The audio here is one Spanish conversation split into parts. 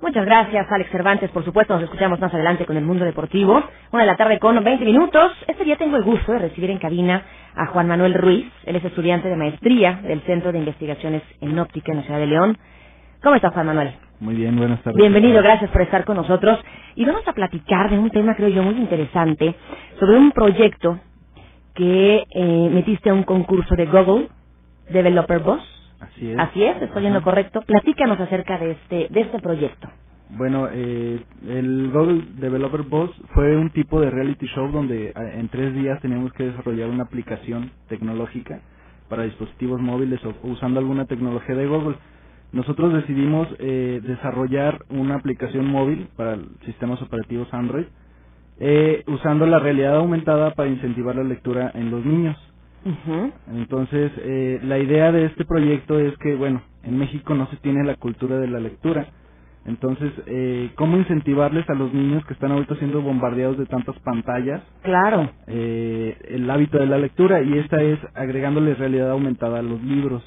Muchas gracias, Alex Cervantes. Por supuesto, nos escuchamos más adelante con el mundo deportivo. Una de la tarde con 20 minutos. Este día tengo el gusto de recibir en cabina a Juan Manuel Ruiz. Él es estudiante de maestría del Centro de Investigaciones en Óptica en la Ciudad de León. ¿Cómo estás, Juan Manuel? Muy bien, buenas tardes. Bienvenido, gracias por estar con nosotros. Y vamos a platicar de un tema, creo yo, muy interesante, sobre un proyecto que eh, metiste a un concurso de Google, Developer Boss. Así es. Así es, estoy yendo correcto. Platícanos acerca de este, de este proyecto. Bueno, eh, el Google Developer Boss fue un tipo de reality show donde eh, en tres días teníamos que desarrollar una aplicación tecnológica para dispositivos móviles o usando alguna tecnología de Google. Nosotros decidimos eh, desarrollar una aplicación móvil para sistemas operativos Android eh, usando la realidad aumentada para incentivar la lectura en los niños. Entonces, eh, la idea de este proyecto es que, bueno, en México no se tiene la cultura de la lectura. Entonces, eh, ¿cómo incentivarles a los niños que están ahorita siendo bombardeados de tantas pantallas Claro. eh, el hábito de la lectura? Y esta es agregándoles realidad aumentada a los libros.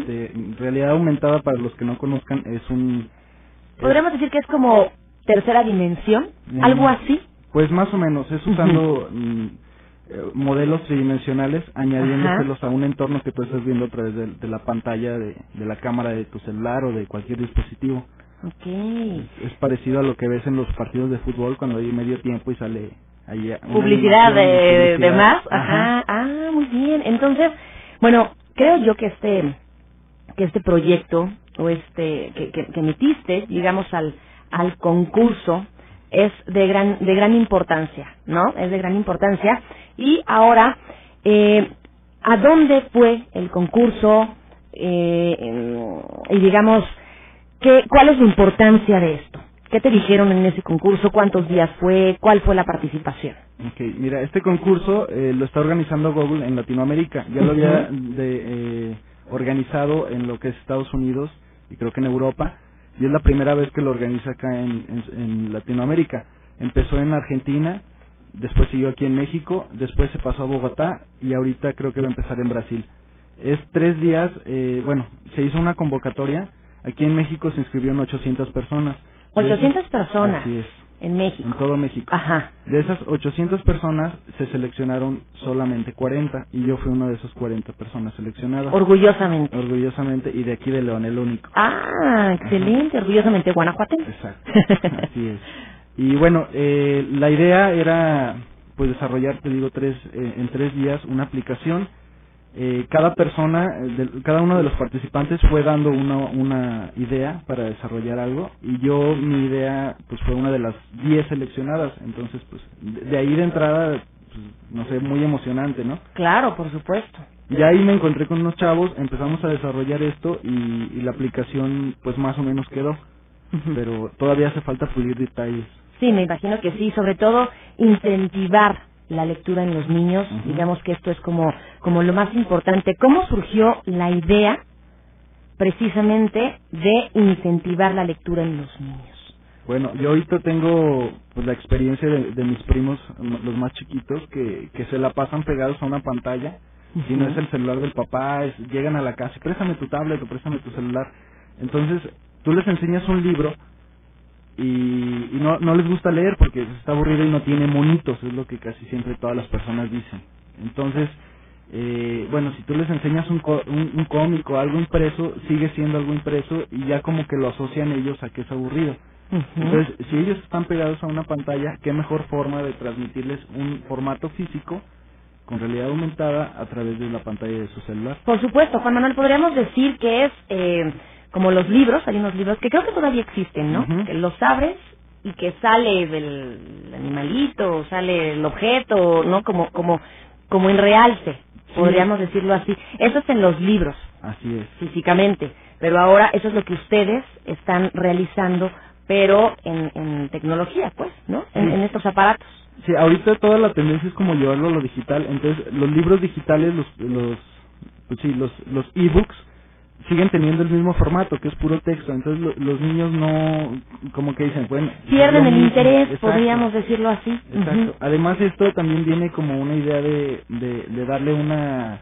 Este, realidad aumentada, para los que no conozcan, es un... Podríamos decir que es como tercera dimensión, Mm. algo así. Pues más o menos, es usando mm, eh, modelos tridimensionales, añadiéndoselos a un entorno que tú estás viendo a través de, de la pantalla de, de la cámara de tu celular o de cualquier dispositivo. Ok. Es parecido a lo que ves en los partidos de fútbol cuando hay medio tiempo y sale ahí Publicidad de, más. Ajá. Ah, muy bien. Entonces, bueno, creo yo que este que este proyecto o este que, que, que emitiste, digamos al al concurso es de gran de gran importancia, ¿no? Es de gran importancia. Y ahora, eh, ¿a dónde fue el concurso? Eh, y digamos, ¿qué, ¿cuál es la importancia de esto? ¿Qué te dijeron en ese concurso? ¿Cuántos días fue? ¿Cuál fue la participación? Ok, mira, este concurso eh, lo está organizando Google en Latinoamérica. Ya lo había de, eh, organizado en lo que es Estados Unidos y creo que en Europa. Y es la primera vez que lo organiza acá en, en- en Latinoamérica. Empezó en Argentina, después siguió aquí en México, después se pasó a Bogotá y ahorita creo que va a empezar en Brasil. Es tres días, eh, bueno, se hizo una convocatoria. Aquí en México se inscribieron 800 personas. De 800 esas- personas Así es, en México. en todo México. Ajá. De esas 800 personas se seleccionaron solamente 40 y yo fui una de esas 40 personas seleccionadas. Orgullosamente. Orgullosamente y de aquí de León el único. Ah, excelente. Orgullosamente guanajuatense. Exacto. Así es. Y bueno, eh, la idea era pues desarrollar, te digo, tres, eh, en tres días una aplicación. Eh, cada persona, eh, de- cada uno de los participantes fue dando una, una idea para desarrollar algo y yo mi idea pues fue una de las 10 seleccionadas. Entonces pues de, de ahí de entrada, pues, no sé, muy emocionante, ¿no? Claro, por supuesto. Y ahí me encontré con unos chavos, empezamos a desarrollar esto y, y la aplicación pues más o menos quedó, pero todavía hace falta pulir detalles. Sí, me imagino que sí. Sobre todo, incentivar la lectura en los niños. Digamos que esto es como, como lo más importante. ¿Cómo surgió la idea precisamente de incentivar la lectura en los niños? Bueno, yo ahorita tengo pues la experiencia de, de mis primos, los más chiquitos, que, que se la pasan pegados a una pantalla. Si no es el celular del papá, es- llegan a la casa y préstame tu tablet o préstame tu celular. Entonces, tú les enseñas un libro y, y no, no les gusta leer porque está aburrido y no tiene monitos, es lo que casi siempre todas las personas dicen. Entonces, eh, bueno, si tú les enseñas un, co- un, un cómic o algo impreso, sigue siendo algo impreso y ya como que lo asocian ellos a que es aburrido. Entonces, si ellos están pegados a una pantalla, qué mejor forma de transmitirles un formato físico con realidad aumentada a través de la pantalla de su celular. Por supuesto, Juan Manuel, podríamos decir que es eh, como los libros, hay unos libros que creo que todavía existen, ¿no? Que los abres y que sale del animalito, sale el objeto, ¿no? Como, como, como en realce, podríamos decirlo así. Eso es en los libros, Así es. físicamente, pero ahora eso es lo que ustedes están realizando, pero en, en tecnología, pues, ¿no? En, Sí. en estos aparatos. Sí, ahorita toda la tendencia es como llevarlo a lo digital, entonces los libros digitales, los, los, pues sí, los, los ebooks siguen teniendo el mismo formato, que es puro texto, entonces lo- los niños no, como que dicen, bueno, Pierden el mismo. interés, Exacto. podríamos decirlo así. Exacto. Además esto también viene como una idea de, de, de darle una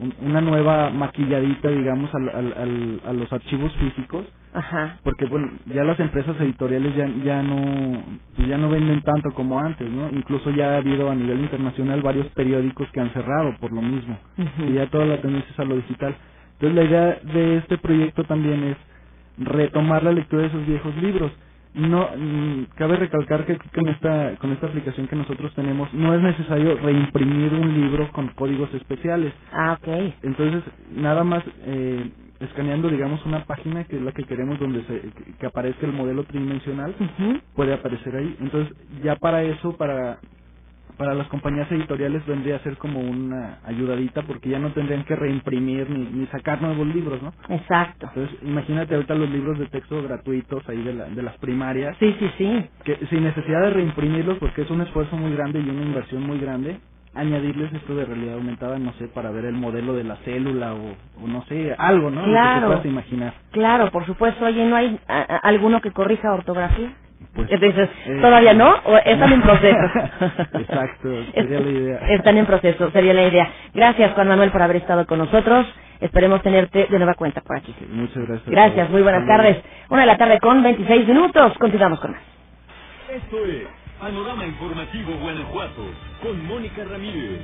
un- una nueva maquilladita, digamos, al, al, al- a los archivos físicos, Ajá. porque bueno ya las empresas editoriales ya ya no pues ya no venden tanto como antes no incluso ya ha habido a nivel internacional varios periódicos que han cerrado por lo mismo y ya toda la tendencia es a lo digital entonces la idea de este proyecto también es retomar la lectura de esos viejos libros no mm, cabe recalcar que con esta con esta aplicación que nosotros tenemos no es necesario reimprimir un libro con códigos especiales Ah, ok. entonces, nada más eh, escaneando, digamos, una página que es la que queremos donde se, que, aparezca el modelo tridimensional, puede aparecer ahí. Entonces, ya para eso, para para las compañías editoriales vendría a ser como una ayudadita porque ya no tendrían que reimprimir ni, ni sacar nuevos libros, ¿no? Exacto. Entonces, imagínate ahorita los libros de texto gratuitos ahí de, la, de las primarias, Sí, sí, sí. que sin necesidad de reimprimirlos porque es un esfuerzo muy grande y una inversión muy grande, añadirles esto de realidad aumentada, no sé, para ver el modelo de la célula o, o no sé, algo, ¿no? Que Claro. puedas imaginar. Claro, por supuesto. Oye, ¿no hay a- a- alguno que corrija ortografía? Pues, ¿Qué te dices? eh, ¿Todavía no? ¿O están en proceso? Exacto, sería la idea. Están en proceso, sería la idea. Gracias, Juan Manuel, por haber estado con nosotros. Esperemos tenerte de nueva cuenta por aquí. Muchas gracias. Gracias, muy buenas tardes. Una de la tarde con 26 minutos. Continuamos con más. Esto es Panorama Informativo Guanajuato con Mónica Ramírez.